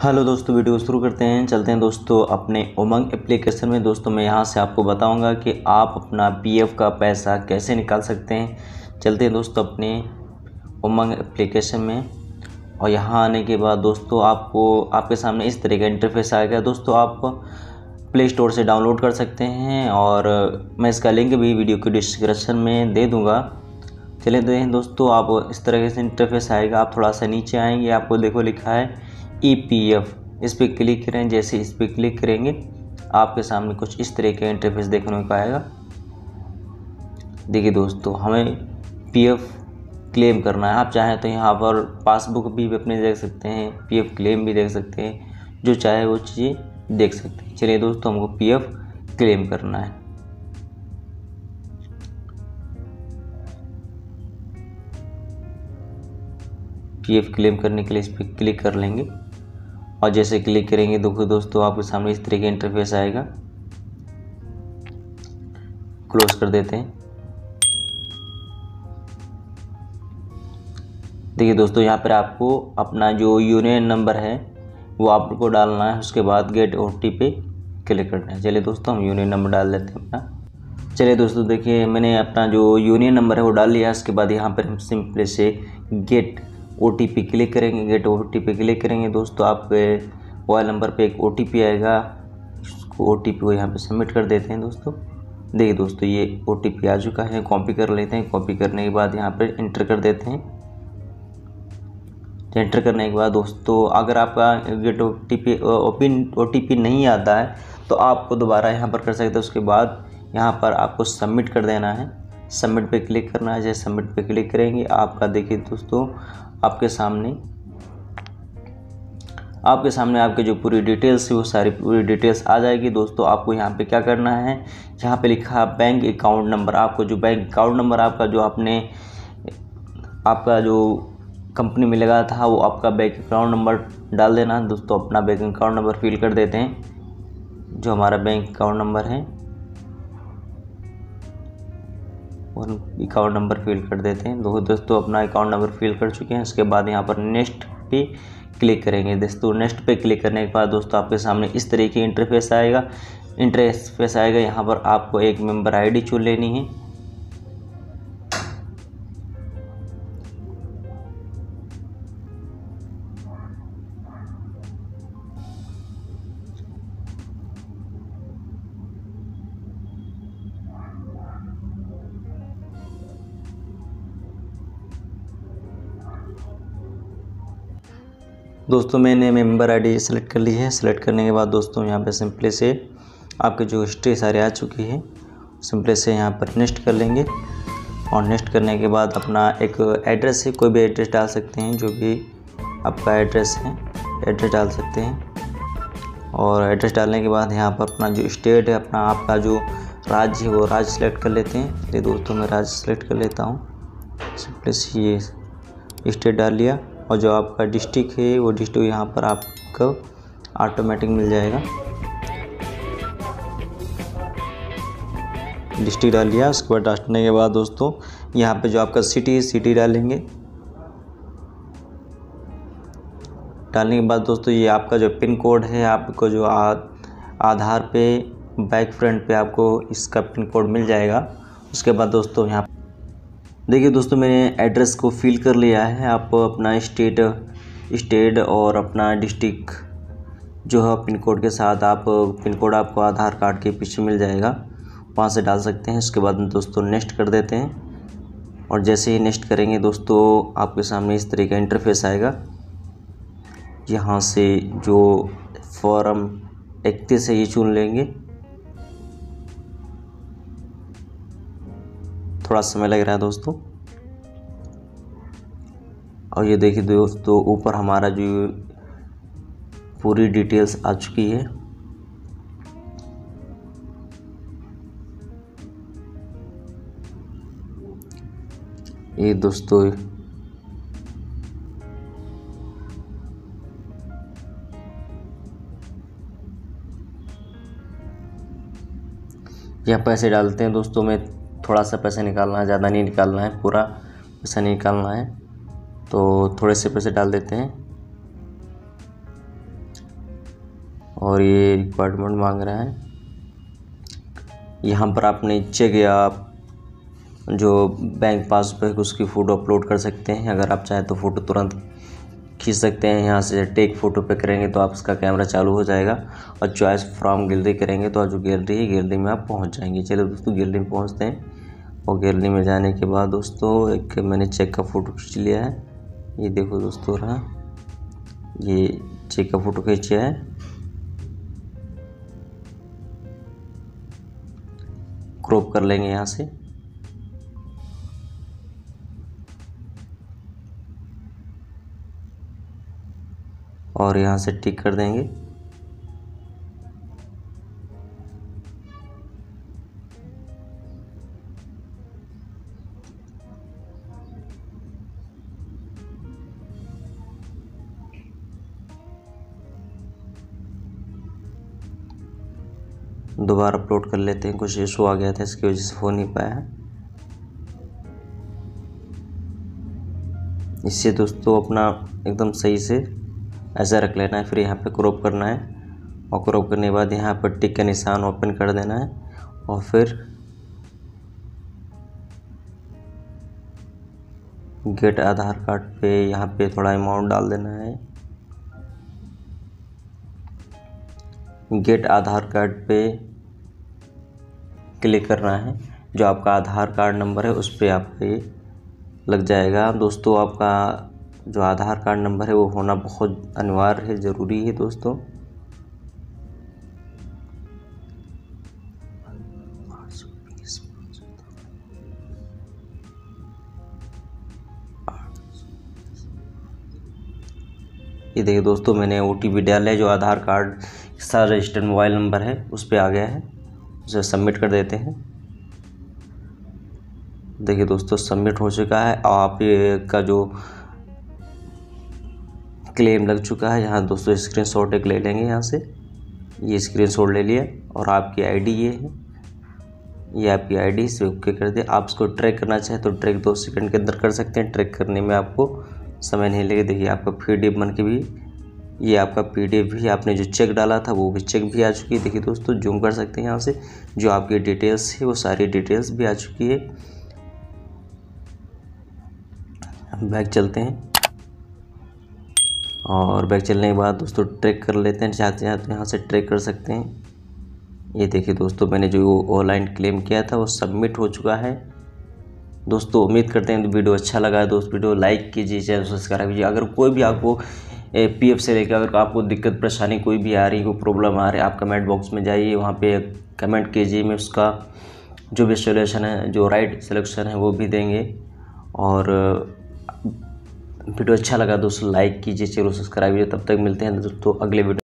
Hello दोस्तों, video शुरू करते हैं। चलते हैं दोस्तों अपने उमंग एप्लीकेशन में। दोस्तों, मैं यहाँ से आपको बताऊँगा कि आप अपना पीएफ का पैसा कैसे निकाल सकते हैं। चलते हैं दोस्तों अपने उमंग एप्लीकेशन में। और यहाँ आने के बाद दोस्तों आपको, आपके सामने इस तरह का इंटरफेस आएगा। दोस्तों, आप प्ले स्टोर से डाउनलोड कर सकते हैं और मैं इसका लिंक भी वीडियो के डिस्क्रिप्शन में दे दूँगा। चले देखें दोस्तों, आप इस तरह से इंटरफेस आएगा। आप थोड़ा सा नीचे आएँगे, आपको देखो लिखा है ई पी एफ़ इस पर क्लिक करें, जैसे इस पर क्लिक करेंगे, आपके सामने कुछ इस तरह का इंटरफेस देखने को आएगा। देखिए दोस्तों, हमें पी एफ़ क्लेम करना है। आप चाहें तो यहाँ पर पासबुक भी अपने देख सकते हैं पी एफ़ क्लेम भी देख सकते हैं, जो चाहे वो चीज़ें देख सकते हैं। चलिए दोस्तों, हमको पी एफ़ क्लेम करना है। पी एफ़ क्लेम करने के लिए इस पर क्लिक कर लेंगे। और जैसे क्लिक करेंगे देखो दोस्तों आपके सामने इस तरह का इंटरफेस आएगा। क्लोज कर देते हैं। देखिए दोस्तों, यहाँ पर आपको अपना जो यूनियन नंबर है, वो आपको डालना है। उसके बाद गेट ओ टी पे क्लिक करना है। चलिए दोस्तों, हम यूनियन नंबर डाल देते हैं अपना। चलिए दोस्तों, देखिए मैंने अपना जो यूनियन नंबर है, वो डाल लिया। उसके बाद यहाँ पर हम सिंपली से get O T P click करेंगे, get O T P click करेंगे। दोस्तों आपके मोबाइल नंबर पे एक ओ टी पी आएगा, उसको ओ टी पी को यहाँ पे सबमिट कर देते हैं दोस्तों। देखिए दोस्तों, ये ओ टी पी आ चुका है कॉपी कर लेते हैं। कॉपी करने के बाद यहाँ पर इंटर कर देते हैं। एंटर करने के बाद दोस्तों, अगर आपका get O T P O T P नहीं आता है तो आपको दोबारा यहाँ पर कर सकते हैं। उसके बाद यहाँ पर आपको सबमिट कर देना है। सबमिट पे क्लिक करना है, जैसे सबमिट पे क्लिक करेंगे, आपका देखिए दोस्तों, आपके सामने आपके सामने आपके जो पूरी डिटेल्स है, वो सारी पूरी डिटेल्स आ जाएगी। दोस्तों, आपको यहाँ पे क्या करना है? यहाँ पे लिखा बैंक अकाउंट नंबर आपको जो बैंक अकाउंट नंबर आपका जो आपने, आपका जो कंपनी में लगा था, वो आपका बैंक अकाउंट नंबर डाल देना। दोस्तों, अपना बैंक अकाउंट नंबर फिल कर देते हैं, जो हमारा बैंक अकाउंट नंबर है। और अकाउंट नंबर फिल कर देते हैं। दोस्तों अपना अकाउंट नंबर फिल कर चुके हैं। उसके बाद यहाँ पर नेक्स्ट पे क्लिक करेंगे। दोस्तों नेक्स्ट पे क्लिक करने के बाद दोस्तों, आपके सामने इस तरीके इंटरफेस आएगा। इंटरफेस आएगा, यहाँ पर आपको एक मेंबर आईडी चुन लेनी है। दोस्तों, मैंने मेंबर आईडी सेलेक्ट कर ली है। सेलेक्ट करने के बाद दोस्तों, यहाँ पे सिंपली से आपकी जो हिस्ट्री सारी आ चुकी है। सिंपली से यहाँ पर नेक्स्ट कर लेंगे। और नेक्स्ट करने के बाद अपना एक एड्रेस है, कोई भी एड्रेस डाल सकते हैं, जो भी आपका एड्रेस है एड्रेस डाल सकते हैं। और एड्रेस डालने के बाद यहाँ पर अपना जो स्टेट है, अपना आपका जो राज्य है, वो राज्य सेलेक्ट कर लेते हैं। चलिए दोस्तों, मैं राज्य सेलेक्ट कर लेता हूँ। सिंपली से ये स्टेट डाल लिया। और जो आपका डिस्ट्रिक्ट है वो डिस्ट्रिक्ट यहाँ पर आपको ऑटोमेटिक मिल जाएगा। डिस्ट्रिक्ट डाल लिया उसके बाद डालने के बाद दोस्तों यहाँ पे जो आपका सिटी सिटी डालेंगे। डालने के बाद दोस्तों ये आपका जो पिन कोड है आपको जो आ, आधार पे बैक फ्रंट पे आपको इसका पिन कोड मिल जाएगा। उसके बाद दोस्तों यहाँ देखिए दोस्तों, मैंने एड्रेस को फिल कर लिया है। आप अपना स्टेट स्टेट और अपना डिस्ट्रिक्ट जो है पिन कोड के साथ आप पिन कोड आपको आधार कार्ड के पीछे मिल जाएगा। वहाँ से डाल सकते हैं। उसके बाद दोस्तों नेक्स्ट कर देते हैं। और जैसे ही नेक्स्ट करेंगे दोस्तों, आपके सामने इस तरह का इंटरफेस आएगा। यहाँ से जो फॉर्म इकतीस है, ये चुन लेंगे। थोड़ा समय लग रहा है दोस्तों। और ये देखिए दोस्तों, ऊपर हमारा जो पूरी डिटेल्स आ चुकी है। ये दोस्तों, यहाँ पैसे डालते हैं दोस्तों, मैं थोड़ा सा पैसा निकालना है, ज़्यादा नहीं निकालना है, पूरा पैसा नहीं निकालना है। तो थोड़े से पैसे डाल देते हैं। और ये रिक्वायरमेंट मांग रहा है। यहाँ पर आपने चेक या जो बैंक पासबुक उसकी फ़ोटो अपलोड कर सकते हैं। अगर आप चाहें तो फ़ोटो तुरंत खींच सकते हैं, यहाँ से टेक फ़ोटो पे करेंगे तो आप इसका कैमरा चालू हो जाएगा और चॉइस फ्रॉम गैलरी करेंगे तो आप जो गैलरी है गैलरी में आप पहुँच जाएँगे। चलो दोस्तों गैलरी में पहुँचते हैं और गैलरी में जाने के बाद दोस्तों, एक मैंने चेक का फ़ोटो खींच लिया है। ये देखो दोस्तों रहा, ये चेक का फ़ोटो खींचा है। क्रॉप कर लेंगे यहाँ से। और यहाँ से टिक कर देंगे। दोबारा अपलोड कर लेते हैं, कुछ इशू आ गया था, इसकी वजह से हो नहीं पाया। इससे दोस्तों अपना एकदम सही से ऐसा रख लेना है, फिर यहाँ पे क्रॉप करना है और क्रॉप करने के बाद यहाँ पर टिक का निशान ओपन कर देना है और फिर गेट आधार कार्ड पे यहाँ पे थोड़ा अमाउंट डाल देना है। गेट आधार कार्ड पे क्लिक करना है। जो आपका आधार कार्ड नंबर है, उस पर आपका लग जाएगा। दोस्तों, आपका जो आधार कार्ड नंबर है वो होना बहुत अनिवार्य है, ज़रूरी है दोस्तों। ये देखिए दोस्तों, मैंने ओ टी पी डाला है जो आधार कार्ड सारा रजिस्टर्ड मोबाइल नंबर है, उस पर आ गया है। उसे सबमिट कर देते हैं। देखिए दोस्तों, सबमिट हो चुका है। और आप का जो क्लेम लग चुका है। यहाँ दोस्तों स्क्रीन शॉट एक ले लेंगे यहाँ से। ये स्क्रीन शॉट ले लिया और आपकी आईडी ये है। ये आपकी आईडी से ओके कर दिया। आप इसको ट्रैक करना चाहें तो ट्रैक दो सेकंड के अंदर कर सकते हैं। ट्रैक करने में आपको समय नहीं लगे देखिए, आपका पी बन के भी, ये आपका पी भी, आपने जो चेक डाला था वो भी चेक भी आ चुकी है। देखिए दोस्तों जूम कर सकते हैं यहाँ से। जो आपकी डिटेल्स है, वो सारी डिटेल्स भी आ चुकी है। बैग चलते हैं। और बैग चलने के बाद दोस्तों ट्रैक कर लेते हैं चाहते हैं तो यहाँ से ट्रैक कर सकते हैं। ये देखिए दोस्तों, मैंने जो ऑनलाइन क्लेम किया था वो सबमिट हो चुका है। दोस्तों, उम्मीद करते हैं तो वीडियो अच्छा लगा है। दोस्त, वीडियो लाइक कीजिए, चैनल सब्सक्राइब कीजिए। अगर कोई भी आपको पी एफ़ से लेकर अगर आपको दिक्कत, परेशानी कोई भी आ रही, कोई प्रॉब्लम आ रही है आप कमेंट बॉक्स में जाइए, वहाँ पे कमेंट कीजिए। मैं उसका जो भी सोल्यूशन है, जो राइट सिलेक्शन है, वो भी देंगे। और वीडियो अच्छा लगा दोस्तों, लाइक कीजिए, चैनल सब्सक्राइब कीजिए। तब तक मिलते हैं दोस्तों, अगले वीडियो